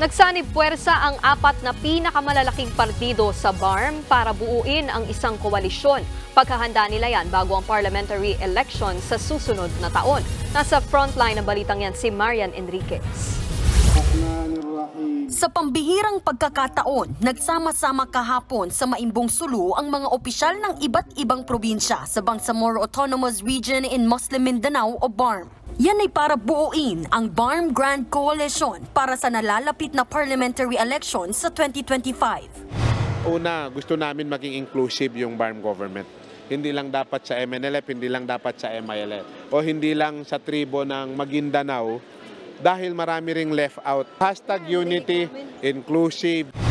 Nagsanib puwersa ang apat na pinakamalalaking partido sa BARM para buuin ang isang koalisyon. Paghahanda nila yan bago ang parliamentary election sa susunod na taon. Nasa frontline ng balitang yan si Marian Enriquez. Sa pambihirang pagkakataon, nagsama-sama kahapon sa Maimbong Sulu ang mga opisyal ng iba't ibang probinsya sa Bangsamoro Autonomous Region in Muslim Mindanao o BARM. Yan ay para buuin ang BARM Grand Coalition para sa nalalapit na parliamentary election sa 2025. Una, gusto namin maging inclusive yung BARM government. Hindi lang dapat sa MNLF, hindi lang dapat sa MILF. O hindi lang sa tribo ng Maguindanao dahil marami ring left out. Hashtag unity, inclusive.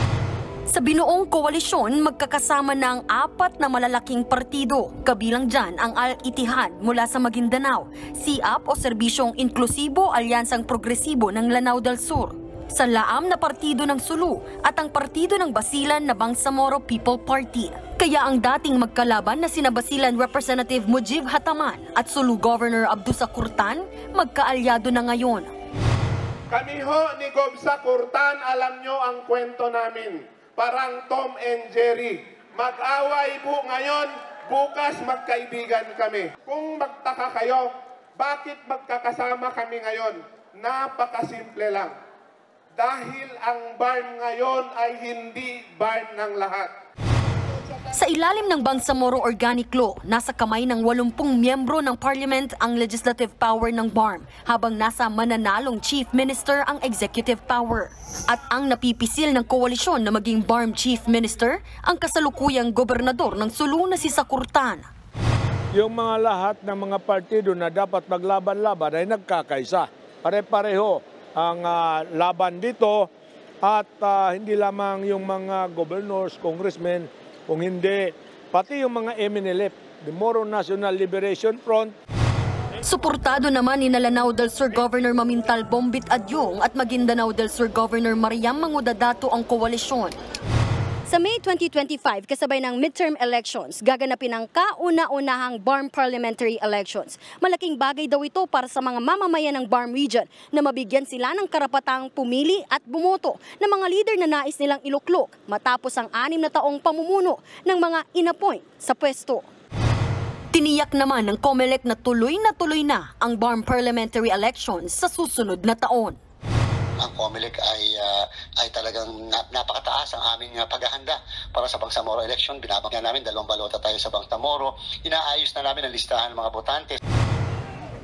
Sa binuong koalisyon, magkakasama na apat na malalaking partido. Kabilang dyan ang Al-Itihad mula sa Maguindanao, SIAP o Serbisyong Inklusibo Alyansang Progresibo ng Lanao del Sur, sa Laam na partido ng Sulu at ang partido ng Basilan na Bangsamoro People Party. Kaya ang dating magkalaban na sina Basilan Representative Mujib Hataman at Sulu Governor Abdusa Kurtan magkaalyado na ngayon. Kami ho ni Gobsa Kurtan, alam nyo ang kwento namin. Parang Tom and Jerry. Mag-away po ngayon, bukas magkaibigan kami. Kung magtaka kayo, bakit magkakasama kami ngayon? Napakasimple lang. Dahil ang barn ngayon ay hindi barn ng lahat. Sa ilalim ng Bangsamoro Organic Law, nasa kamay ng 80 miyembro ng Parliament ang legislative power ng BARM, habang nasa mananalong Chief Minister ang executive power. At ang napipisil ng koalisyon na maging BARM Chief Minister, ang kasalukuyang gobernador ng Sulu na si Sakurtan. Yung mga lahat ng mga partido na dapat maglaban-laban ay nagkakaisa. Pare-pareho ang ah, laban dito at ah, hindi lamang yung mga governors, congressmen, kung hindi, pati yung mga MNLF, the Moro National Liberation Front, Suportado naman ni Lanao del Sur Governor Mamintal Bombit Adyong at Maguindanao del Sur Governor Mariam Mangudadato ang koalisyon. Sa May 2025, kasabay ng midterm elections, gaganapin ang kauna-unahang BARM parliamentary elections. Malaking bagay daw ito para sa mga mamamayan ng BARM region na mabigyan sila ng karapatang pumili at bumoto ng mga leader na nais nilang iluklok matapos ang anim na taong pamumuno ng mga inappoint sa pwesto. Tiniyak naman ng COMELEC na tuloy na tuloy na ang BARM parliamentary elections sa susunod na taon. Ang COMELEC ay ah, ay talagang na- napakataas ang aming ah, paghahanda para sa Bangsamoro election. Binabangga namin dalawang balota tayo sa Bangsamoro. Inaayos na namin ang listahan ng mga botante.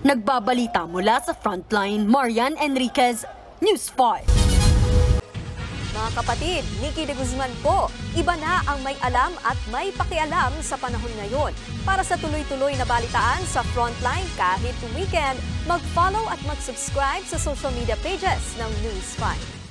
Nagbabalita mula sa Frontline, Marian Enriquez, News 5. Mga kapatid, Nikki de Guzman po, iba na ang may alam at may pakialam sa panahon ngayon. Para sa tuloy-tuloy na balitaan sa Frontline kahit weekend, mag-follow at mag-subscribe sa social media pages ng News 5.